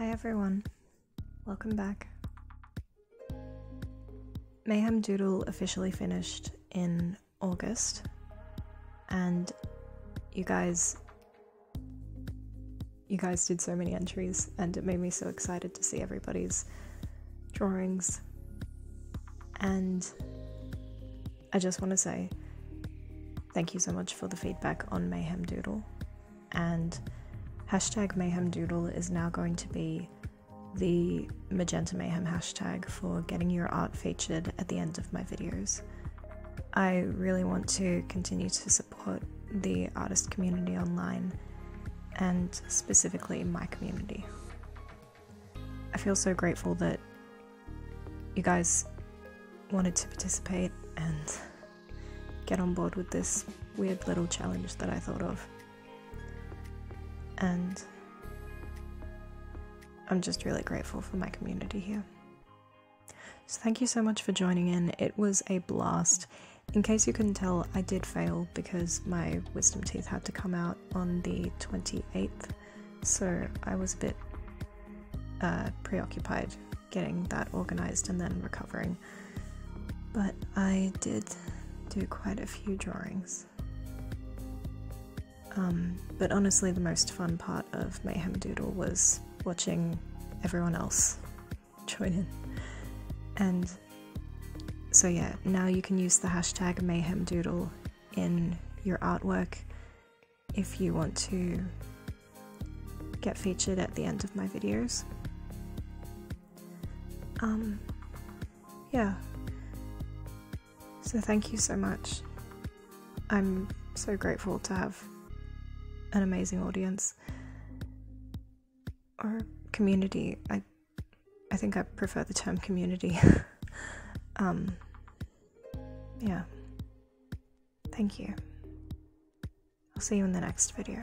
Hi everyone, welcome back. Mayhem Doodle officially finished in August, and you guys. You guys did so many entries, and it made me so excited to see everybody's drawings. And I just want to say thank you so much for the feedback on Mayhem Doodle. And hashtag Mayhem Doodle is now going to be the Magenta Mayhem hashtag for getting your art featured at the end of my videos. I really want to continue to support the artist community online and specifically my community. I feel so grateful that you guys wanted to participate and get on board with this weird little challenge that I thought of. And I'm just really grateful for my community here. So, thank you so much for joining in. It was a blast. In case you couldn't tell, I did fail because my wisdom teeth had to come out on the 28th, so I was a bit uh, preoccupied getting that organized and then recovering. But I did do quite a few drawings. Um, but honestly, the most fun part of Mayhem Doodle was watching everyone else join in. And so, yeah, now you can use the hashtag Mayhem Doodle in your artwork if you want to get featured at the end of my videos. Um, yeah. So, thank you so much. I'm so grateful to have an amazing audience or community. I I think I prefer the term community. um yeah. Thank you. I'll see you in the next video.